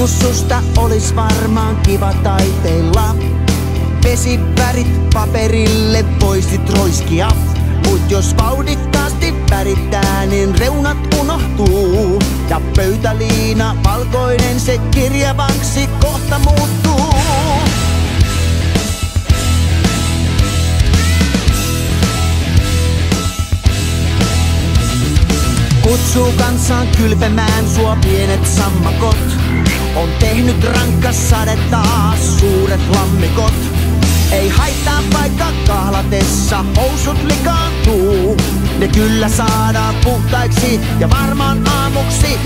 Joskus susta olis varmaan kiva taiteilla. Vesivärit paperille voisit roiskia. Mut jos vauhdikkaasti värittää, niin reunat unohtuu. Ja pöytäliina valkoinen se kirjavaksi kohta muuttuu. Kutsuu kansaan kylpemään sua pienet sammakot. On tehnyt rankka sade taas suuret lammikot. Ei haittaa vaikka kahlatessa housut likaantuu. Ne kyllä saadaan puhtaiksi ja varmaan aamuksi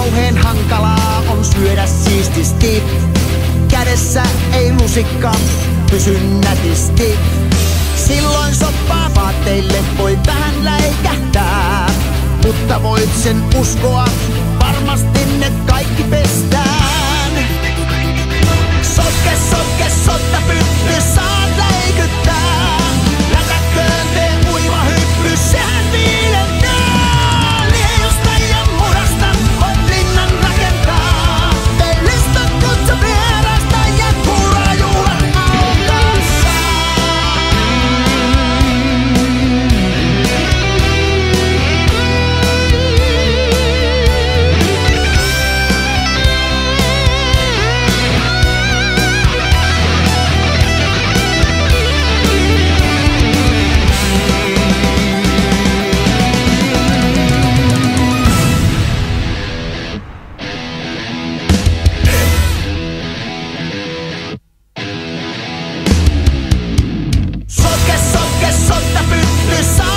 kauheen hankalaa on syödä siististi. Kädessä ei lusikka pysy nätisti. Silloin soppaa vaatteille voi vähän läikähtää. Mutta voit sen uskoa, varmasti ne kaikki pestään. this